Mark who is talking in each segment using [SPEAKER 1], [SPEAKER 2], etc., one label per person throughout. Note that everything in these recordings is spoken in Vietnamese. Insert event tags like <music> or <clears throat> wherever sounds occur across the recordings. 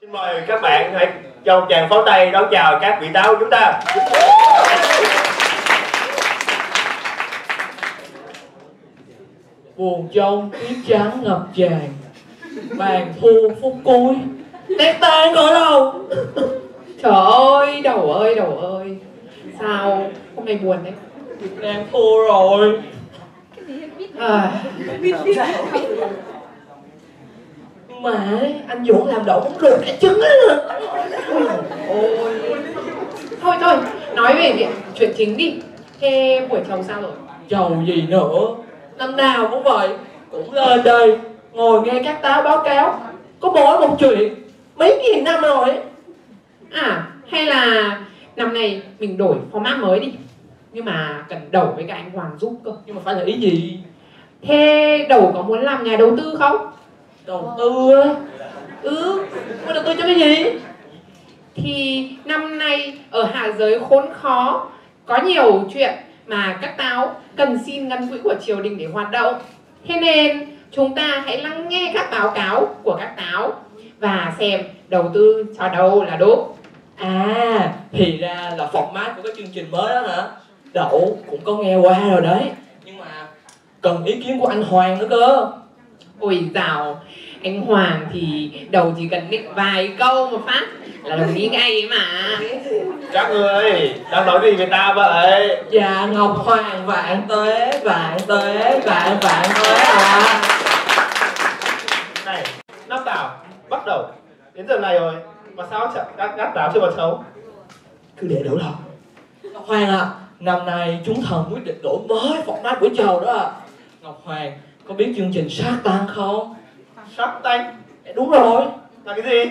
[SPEAKER 1] Xin mời các bạn hãy cho một tràng pháo tay đón chào các vị táo của chúng ta.
[SPEAKER 2] buồn trong tuyết trắng ngập tràn bàn thu phút cuối nét tan ở đâu?
[SPEAKER 3] Trời ơi, đầu ơi, đầu ơi. Sao hôm nay buồn đấy
[SPEAKER 2] nàng thua rồi.
[SPEAKER 3] À,
[SPEAKER 2] mà anh Dũng làm đậu cũng rượt cả trứng á.
[SPEAKER 3] Ôi Thôi thôi, nói về việc chuyện chính đi. Thế buổi chầu sao rồi?
[SPEAKER 2] chầu gì nữa? Năm nào cũng vậy cũng lên đây ngồi nghe các táo báo cáo. Có mỗi một chuyện mấy nghìn năm rồi.
[SPEAKER 3] À, hay là năm nay mình đổi format mới đi. Nhưng mà cần đầu với cả anh Hoàng giúp cơ.
[SPEAKER 2] Nhưng mà phải là ý gì?
[SPEAKER 3] Thế đầu có muốn làm nhà đầu tư không?
[SPEAKER 2] Đầu tư á. Ừ muốn đầu tư cho cái gì?
[SPEAKER 3] Thì năm nay ở hạ giới khốn khó Có nhiều chuyện mà các táo cần xin ngân quỹ của triều đình để hoạt động. Thế nên chúng ta hãy lắng nghe các báo cáo của các táo Và xem đầu tư cho đâu là đúng.
[SPEAKER 2] À thì ra là format của cái chương trình mới đó hả? Đậu cũng có nghe qua rồi đấy. Nhưng mà cần ý kiến của anh hoàng nữa cơ
[SPEAKER 3] Ôi dào, anh Hoàng thì đầu chỉ cần định vài câu một phát. Là đồng ý ngay ấy mà.
[SPEAKER 1] Các người đang nói gì người ta vậy?
[SPEAKER 2] dạ ngọc hoàng vạn tuế vạn tuế vạn vạn tuế à
[SPEAKER 1] Này, năm tảo bắt đầu. Đến giờ này rồi mà sao chậm các gắt táo chưa vào chấu?
[SPEAKER 2] cứ để đổ đầu ngọc hoàng à năm nay chúng thần quyết định đổi mới format buổi chầu đó à ngọc hoàng có biết chương trình sát tăng không?
[SPEAKER 1] Sắp tanh
[SPEAKER 2] đúng rồi.
[SPEAKER 1] Là cái gì?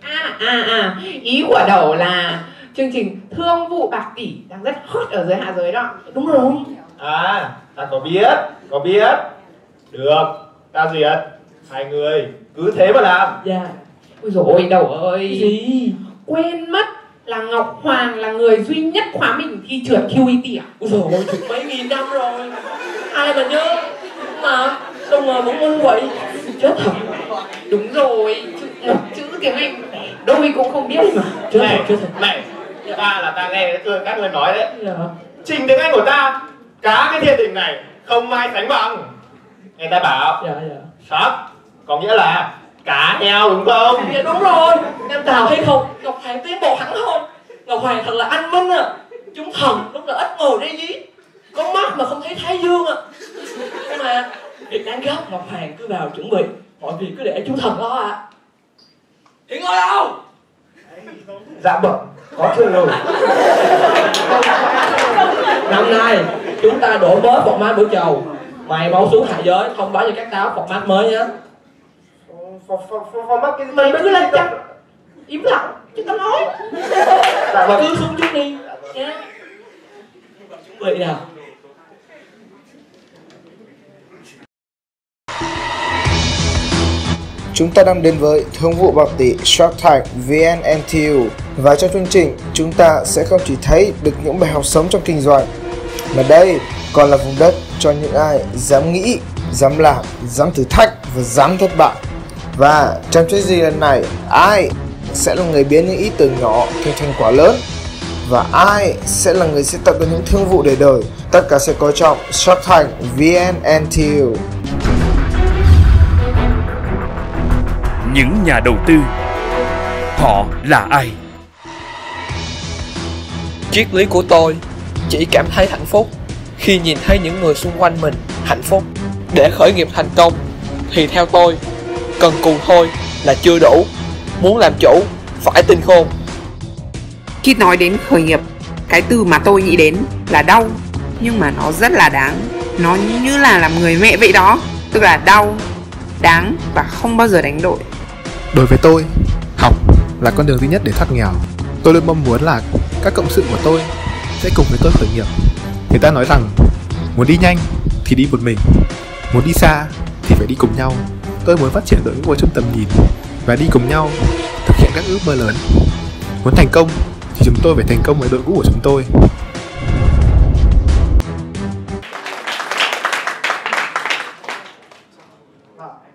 [SPEAKER 3] À à à, ý của đầu là chương trình thương vụ bạc tỷ đang rất hot ở dưới hạ giới đó.
[SPEAKER 2] Đúng rồi.
[SPEAKER 1] À, ta có biết, có biết. Được, ta duyệt. Hai người cứ thế mà làm.
[SPEAKER 2] dạ.
[SPEAKER 3] Ôi dồi đầu
[SPEAKER 2] cái
[SPEAKER 3] ơi
[SPEAKER 2] gì?
[SPEAKER 3] Quên mất là Ngọc Hoàng là người duy nhất khóa mình thi trượt QET à?
[SPEAKER 2] Ôi dồi ôi, mấy nghìn năm rồi. Ai mà nhớ Mà. Đâu ngờ vẫn ngu vậy Chết thật
[SPEAKER 3] Đúng rồi, chữ, một chữ tiếng Anh đôi cũng không biết mà.
[SPEAKER 2] Chết
[SPEAKER 1] này,
[SPEAKER 2] thật, chết thật
[SPEAKER 1] này, ta là ta nghe cái các người nói đấy.
[SPEAKER 2] Dạ
[SPEAKER 1] Trình tiếng Anh của ta, cá cái thiên đình này không ai sánh bằng. Người ta bảo
[SPEAKER 2] dạ dạ.
[SPEAKER 1] Sắp có nghĩa là cá heo đúng không?
[SPEAKER 2] Dạ đúng rồi. Nam Tào thấy không? Ngọc Hoàng tiến bộ hẳn hoi Ngọc Hoàng thật là anh minh à. Chúng thần đúng là ít ngồi đây dí Có mắt mà không thấy Thái Dương à Nhưng mà Việc đáng gấp Ngọc Hoàng cứ vào chuẩn bị Mọi việc cứ để chúng thần lo ạ à. Hiện ngồi đâu?
[SPEAKER 1] Dạ bẩm, có chưa rồi.
[SPEAKER 2] Năm nay chúng ta đổi mới format buổi chầu Mày mau xuống hạ giới thông báo cho các táo format mới nhé.
[SPEAKER 1] Format cái
[SPEAKER 3] Mày cứ lên chăm Im lặng, chứ tao nói.
[SPEAKER 1] Dạ vâng.
[SPEAKER 2] Cứ xuống trước đi. Nha Chuẩn bị nào
[SPEAKER 4] Chúng ta đang đến với Thương vụ bạc tỷ Shark Tank VNNTU và trong chương trình chúng ta sẽ không chỉ thấy được những bài học sống trong kinh doanh mà đây còn là vùng đất cho những ai dám nghĩ, dám làm, dám thử thách và dám thất bại. Và trong chuyến gì lần này, ai sẽ là người biến những ý tưởng nhỏ thành thành quả lớn và ai sẽ là người sẽ tạo ra những thương vụ để đời. Tất cả sẽ có trong Shark Tank VNNTU.
[SPEAKER 5] Những nhà đầu tư. Họ là ai?
[SPEAKER 6] Triết lý của tôi chỉ cảm thấy hạnh phúc khi nhìn thấy những người xung quanh mình hạnh phúc. Để khởi nghiệp thành công thì theo tôi cần cù thôi là chưa đủ. Muốn làm chủ phải tinh khôn.
[SPEAKER 7] Khi nói đến khởi nghiệp, cái từ mà tôi nghĩ đến là đau, nhưng mà nó rất là đáng. Nó như là làm người mẹ vậy đó, tức là đau, đáng và không bao giờ đánh đổi.
[SPEAKER 8] Đối với tôi, học là con đường duy nhất để thoát nghèo. Tôi luôn mong muốn là các cộng sự của tôi sẽ cùng với tôi khởi nghiệp. Người ta nói rằng muốn đi nhanh thì đi một mình, muốn đi xa thì phải đi cùng nhau. Tôi muốn phát triển đội ngũ của trong tầm nhìn và đi cùng nhau thực hiện các ước mơ lớn. Muốn thành công thì chúng tôi phải thành công với đội ngũ của chúng tôi.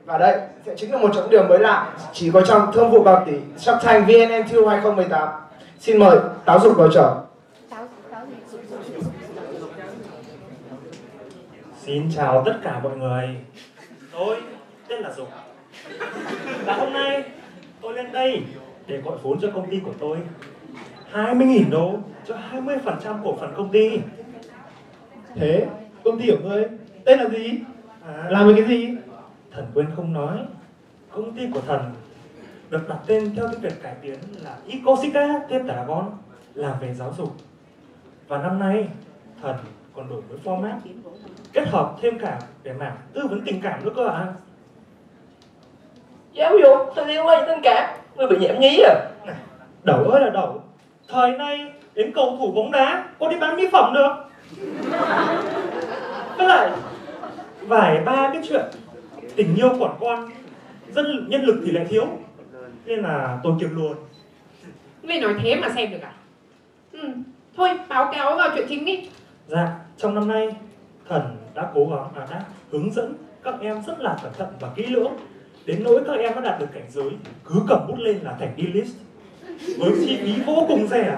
[SPEAKER 1] Và đây sẽ
[SPEAKER 4] chính là một trong điểm mới lạ chỉ có trong thương vụ bạc tỷ Shark Tank VNNTU 2018. Xin mời Táo Dục vào trò.
[SPEAKER 1] Xin chào tất cả mọi người Tôi tên là Dục Và hôm nay tôi lên đây để gọi vốn cho công ty của tôi 20.000 đô cho 20% cổ phần công ty
[SPEAKER 9] Thế, công ty của ngươi tên là gì?
[SPEAKER 1] à,
[SPEAKER 9] Làm cái gì?
[SPEAKER 1] Thần quên không nói Công ty của thần được đặt tên theo tiếng Việt cải tiến là Ecosica Tetragon làm về giáo dục. Và năm nay thần còn đổi mới format kết hợp thêm cả về mảng tư vấn tình cảm nữa cơ ạ.
[SPEAKER 2] Giáo dục liên quan đến tình cảm người bị nhiễm nhí à.
[SPEAKER 1] Đầu ơi là đầu thời nay đến cầu thủ bóng đá có đi bán mỹ phẩm được. Với lại vài ba cái chuyện tình yêu quản con dân nhân lực thì lại thiếu. Nên là tôi kiếm luôn.
[SPEAKER 3] Ngươi nói thế mà xem được à? Ừ, thôi báo cáo vào chuyện chính đi.
[SPEAKER 1] Dạ, trong năm nay thần đã cố gắng à, đã hướng dẫn các em rất là cẩn thận và kỹ lưỡng. Đến nỗi các em đã đạt được cảnh giới cứ cầm bút lên là thành D-list. Với chi phí vô cùng rẻ.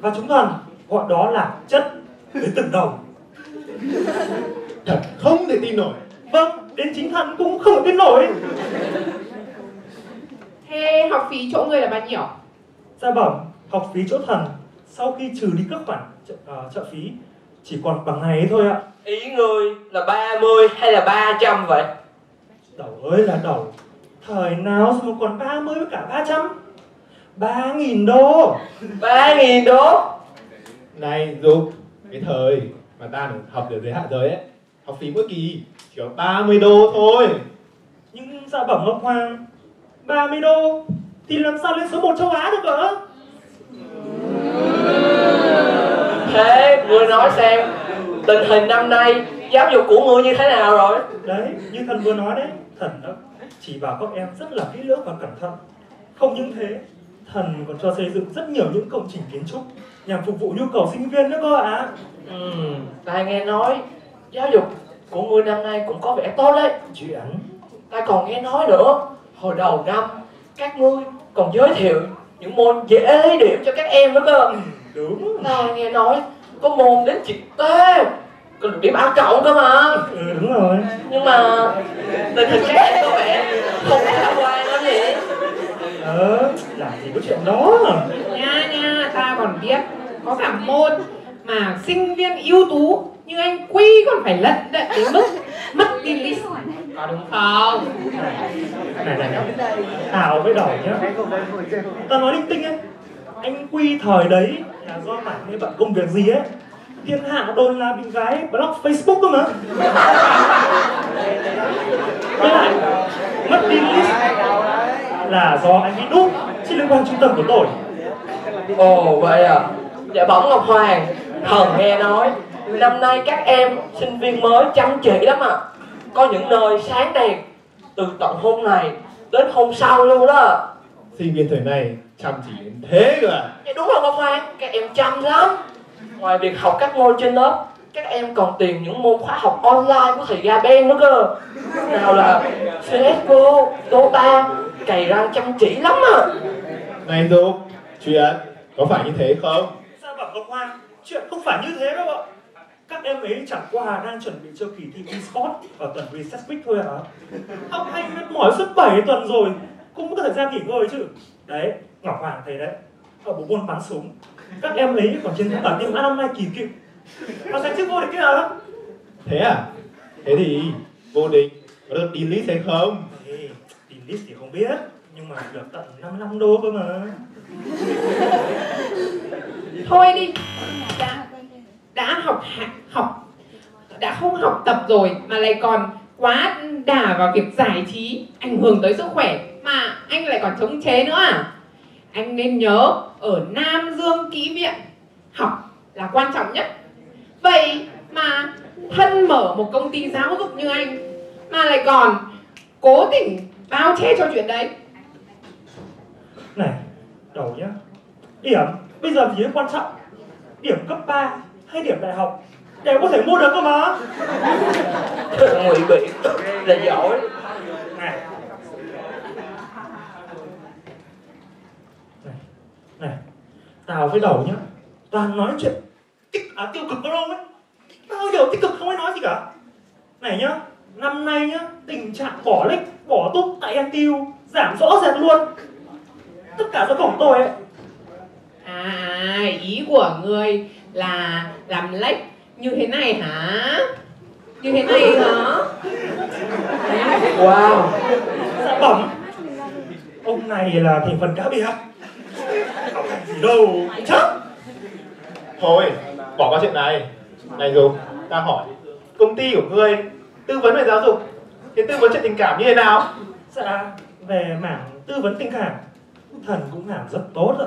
[SPEAKER 1] Và chúng thần gọi đó là chất đến từng đồng
[SPEAKER 9] Thật không thể tin nổi.
[SPEAKER 1] vâng đến chính thần cũng không tin nổi.
[SPEAKER 3] Thế học phí chỗ ngươi là bao nhiêu?
[SPEAKER 1] gia bẩm học phí chỗ thần. Sau khi trừ đi các khoản trợ, ờ, trợ phí chỉ còn bằng ngày ấy thôi ạ.
[SPEAKER 2] Ý người là 30 hay là 300 vậy?
[SPEAKER 1] Đầu ơi là đầu. Thời nào mà còn 30 với cả 300 ba nghìn đô.
[SPEAKER 2] Ba nghìn đô?
[SPEAKER 9] Này Dục, cái thời mà ta được học được giới hạn giới ấy, học phí mỗi kỳ chỉ có 30 đô thôi.
[SPEAKER 1] Nhưng dạ bẩm Ngọc Hoàng 30 đô Thì làm sao lên số 1 châu Á được ạ
[SPEAKER 2] thế người nói xem tình hình năm nay giáo dục của ngươi như thế nào rồi?
[SPEAKER 1] Đấy, như thần vừa nói đấy Thần đã chỉ bảo các em rất là kỹ lưỡng và cẩn thận. Không những thế Thần còn cho xây dựng rất nhiều những công trình kiến trúc Nhằm phục vụ nhu cầu sinh viên nữa cơ ạ.
[SPEAKER 2] Ừ ta nghe nói giáo dục của ngươi năm nay cũng có vẻ tốt đấy.
[SPEAKER 1] Chuyện
[SPEAKER 2] ta còn nghe nói nữa. Hồi đầu năm các ngươi còn giới thiệu những môn dễ lấy điểm cho các em nữa cơ.
[SPEAKER 1] Đúng.
[SPEAKER 2] Ta nghe nói có môn đến trực tế có được điểm A cộng cơ mà.
[SPEAKER 1] Ừ, Đúng rồi.
[SPEAKER 2] Nhưng mà tình hình các em có vẻ không khả quan lắm nhỉ.
[SPEAKER 1] Ờ, làm gì có chuyện đó
[SPEAKER 3] Nha nha, ta còn biết có cả môn mà sinh viên ưu tú như anh Quy còn phải lận đận đến mức mất đi list. Có đúng không?
[SPEAKER 1] Này này này. Thảo với đầu nhá. Ta nói linh tinh ấy Anh Quy thời đấy là do mải mê bận công việc gì ấy? Thiên hạ đồn là bị gái block Facebook cơ mà. Với lại Mất đi list Là do anh bị đúc Trên liên quan trung tâm của tôi.
[SPEAKER 2] Ồ vậy à? Dạ bẩm ngọc hoàng thần nghe nói năm nay các em sinh viên mới chăm chỉ lắm à có những nơi sáng đèn từ tận hôm này đến hôm sau luôn đó.
[SPEAKER 9] Sinh viên thời này chăm chỉ đến thế cơ à?
[SPEAKER 2] Dạ đúng rồi Ngọc Hoàng, các em chăm lắm. Ngoài việc học các môn trên lớp Các em còn tìm những môn khóa học online của thầy Gaben nữa cơ. Nào là CSGO, Dota, cày răng chăm chỉ lắm à
[SPEAKER 9] Này Dục, chuyện có phải như thế không?
[SPEAKER 1] Sao bảo Ngọc Hoa Chuyện không phải như thế đâu ạ Các em ấy chẳng qua đang chuẩn bị cho kỳ thi eSport Vào tuần Recess Week thôi ạ Học hành mệt mỏi suốt 7 tuần rồi Cũng có thời gian nghỉ ngơi chứ. Đấy, Ngọc Hoàng thấy đấy. Ở bộ môn bắn súng. Các em ấy còn chiến thắng bản A năm nay kỳ cựu. Và giành chức vô địch kia à
[SPEAKER 9] Thế à? Thế thì vô địch có được list hay không?
[SPEAKER 1] Ê, list thì không biết Nhưng mà được tận 55 đô cơ mà
[SPEAKER 3] Thôi đi. Đã, đã học học đã không học tập rồi mà lại còn quá đà vào việc giải trí ảnh hưởng tới sức khỏe mà anh lại còn chống chế nữa à? Anh nên nhớ ở Nam Dương Kỹ Viện học là quan trọng nhất. Vậy mà thân mở một công ty giáo dục như anh mà lại còn cố tình bao che cho chuyện đấy.
[SPEAKER 1] Này, đầu nhá. Điểm, bây giờ thì quan trọng điểm cấp 3 hay điểm đại học đều có thể mua được cơ mà.
[SPEAKER 2] Ngụy bị là giỏi.
[SPEAKER 1] Này.
[SPEAKER 10] Này này tao với đầu nhá toàn nói chuyện tích à, tiêu cực có đâu ấy. Bao giờ tích cực không ai nói gì cả. Này nhá năm nay nhá tình trạng bỏ lịch bỏ túc tại em tiêu giảm rõ rệt luôn. Tất cả do cổng tôi ấy.
[SPEAKER 3] À, ý của người là làm lách như thế này hả? Như thế này hả?
[SPEAKER 2] Wow
[SPEAKER 10] dạ bẩm ông này là thành phần cá biệt học hành gì đâu chắc
[SPEAKER 9] Thôi, bỏ qua chuyện này. Này Dung, ta hỏi, công ty của ngươi tư vấn về giáo dục, thì tư vấn chuyện tình cảm như thế nào?
[SPEAKER 10] Dạ, về mảng tư vấn tình cảm, thần cũng làm rất tốt ạ.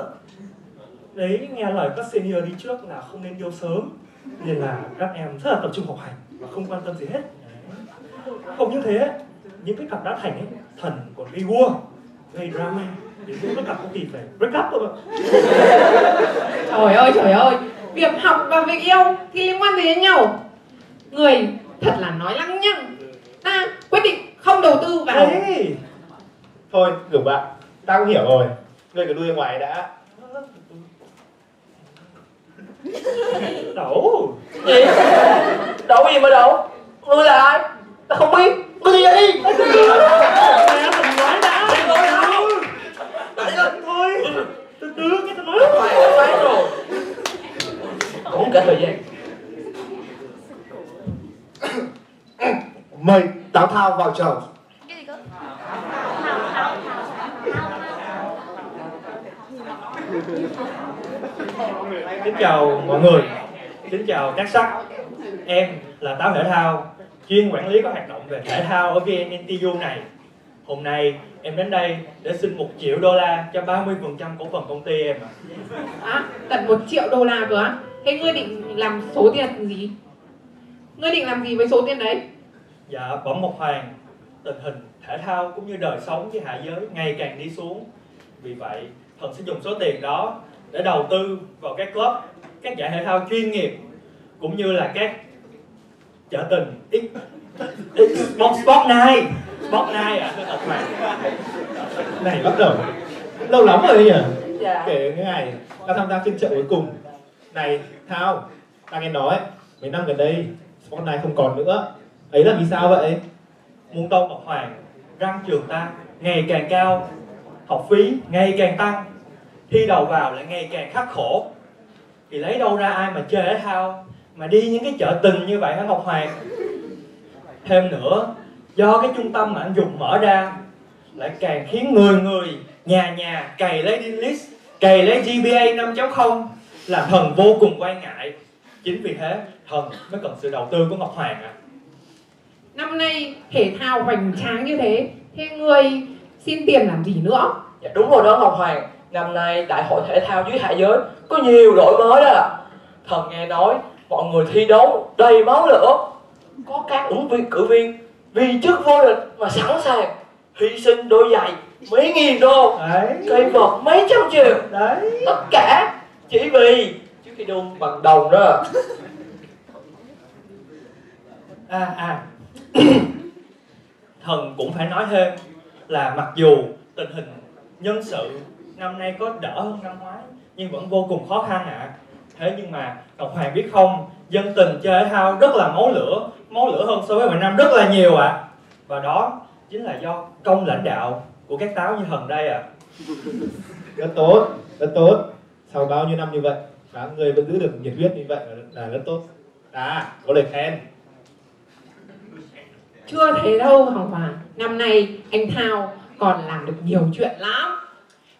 [SPEAKER 10] Đấy, nghe lời các senior đi trước là không nên yêu sớm, nên là các em rất là tập trung học hành và không quan tâm gì hết. Không như thế, những cái cặp đã thành ấy, thần còn gây war, gây drama, đến lúc các cặp có khi phải break up rồi. <laughs>
[SPEAKER 3] Trời ơi, trời ơi Việc học và việc yêu thì liên quan gì đến nhau Người thật là nói lăng nhăng Ta quyết định không đầu tư vào
[SPEAKER 10] Đấy,
[SPEAKER 9] Thôi, Dung bạn, ta cũng hiểu rồi. Ngươi cứ ra ngoài đã.
[SPEAKER 10] Đâu,
[SPEAKER 2] Gì? Đậu gì mà đậu? Ngươi là ai? Ta không biết Ngươi đi ra đi Không cả thời gian
[SPEAKER 11] Mời táo thao vào chầu.
[SPEAKER 10] Chào mọi người, xin chào các sắc. Em là Táo Thể Thao, chuyên quản lý các hoạt động về thể thao ở VNNTU này. Hôm nay em đến đây để xin 1 triệu đô la cho 30% cổ phần công ty em ạ.
[SPEAKER 3] À, Tận một triệu đô la cơ á? Thế ngươi định làm số tiền gì? Ngươi định làm gì với số tiền đấy?
[SPEAKER 10] Dạ, bẩm Ngọc Hoàng, tình hình thể thao cũng như đời sống với hạ giới ngày càng đi xuống. Vì vậy, thần sẽ dùng số tiền đó để đầu tư vào các club, các giải thể thao chuyên nghiệp cũng như là các chợ tình ít ít sport sport night sport night à Ngọc Hoàng
[SPEAKER 9] Này bắt đầu, lâu lắm rồi nhỉ?
[SPEAKER 2] Dạ
[SPEAKER 9] Kể cái ngày ta tham gia phiên chợ cuối cùng. Này, Thao, ta nghe nói mấy năm gần đây Sport này không còn nữa. Ấy là vì sao vậy?
[SPEAKER 10] muôn tâu Ngọc Hoàng răng trường ta ngày càng cao học phí ngày càng tăng thi đầu vào lại ngày càng khắc khổ. Thì lấy đâu ra ai mà chơi thể thao mà đi những cái chợ tình như vậy hả Ngọc Hoàng? Thêm nữa do cái trung tâm mà anh dùng mở ra lại càng khiến người người nhà nhà cày lấy Dean list cày lấy GPA 5.0 làm thần vô cùng quan ngại. Chính vì thế thần mới cần sự đầu tư của Ngọc Hoàng ạ.
[SPEAKER 3] Năm nay thể thao hoành tráng như thế Thế ngươi xin tiền làm gì nữa?
[SPEAKER 2] Dạ đúng rồi đó Ngọc Hoàng Năm nay đại hội thể thao dưới hạ giới Có nhiều đổi mới đó. Thần nghe nói mọi người thi đấu đầy máu lửa. Có các ứng viên cử viên Vì chức vô địch mà sẵn sàng Hy sinh đôi giày mấy nghìn đô
[SPEAKER 10] đấy.
[SPEAKER 2] Cây vợt mấy trăm triệu.
[SPEAKER 10] Đấy.
[SPEAKER 2] Tất cả chỉ vì Trước khi đun bằng đồng đó.
[SPEAKER 10] À à. <clears throat> Thần cũng phải nói thêm là mặc dù tình hình nhân sự năm nay có đỡ hơn năm ngoái nhưng vẫn vô cùng khó khăn ạ thế nhưng mà ngọc hoàng biết không dân tình chơi thể thao rất là máu lửa máu lửa hơn so với mọi năm rất là nhiều ạ và đó chính là do công lãnh đạo của các táo như thần đây ạ
[SPEAKER 9] Rất tốt, rất tốt. Sau bao nhiêu năm như vậy, các người vẫn giữ được nhiệt huyết như vậy là, là rất tốt. À, có lời khen.
[SPEAKER 3] Chưa thế đâu Hồng Hoàng Năm nay anh Thao còn làm được nhiều chuyện lắm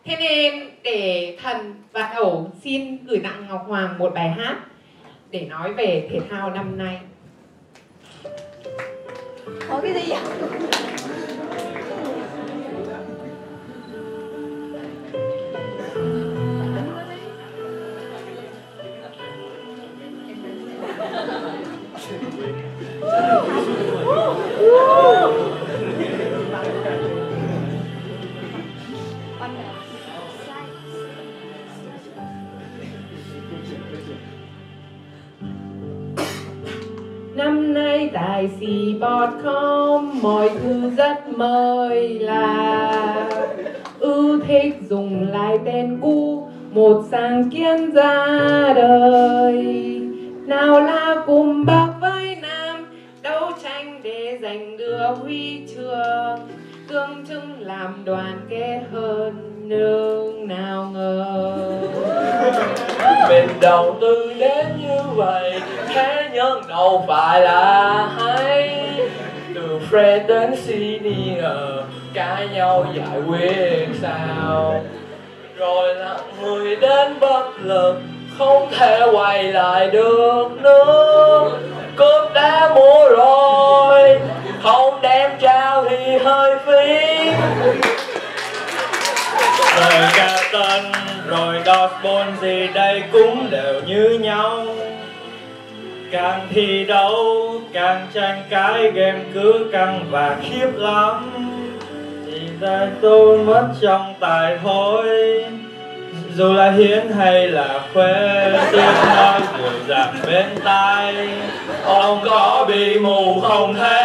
[SPEAKER 3] Thế nên để thần và ẩu xin gửi tặng Ngọc Hoàng một bài hát Để nói về thể thao năm nay
[SPEAKER 12] Có cái gì vậy?
[SPEAKER 3] Nay tại Seabot.com mọi thứ rất mời là Ưu thích dùng lại tên cũ, một sáng kiến ra đời. Nào là cùng bác với nam, đấu tranh để giành được huy chương. Tương trưng làm đoàn kết hơn nương nào ngờ.
[SPEAKER 2] Mình đầu tư đến như vậy nhưng đâu phải là hay từ friend đến senior, cãi nhau giải quyết sao? Rồi là người đến bất lực, không thể quay lại được nữa. Cướp đã mua rồi, không đem trao thì hơi phí.
[SPEAKER 10] Rồi Captain rồi Dodgeball gì đây cũng đều như nhau càng thi đấu, càng tranh cãi, game cứ căng và khiếp lắm. Thì ra tôi mất trong tài hối, dù là hiến hay là khuê tiếng nói đều dạng bên tai. Ông có bị mù không thế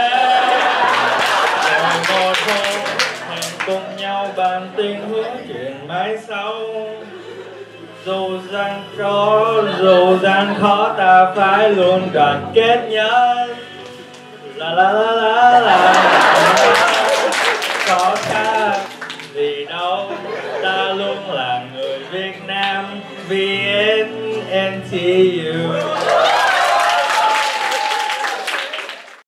[SPEAKER 10] Cho dù gian khó ta phải luôn đoàn kết nhất la la la la la.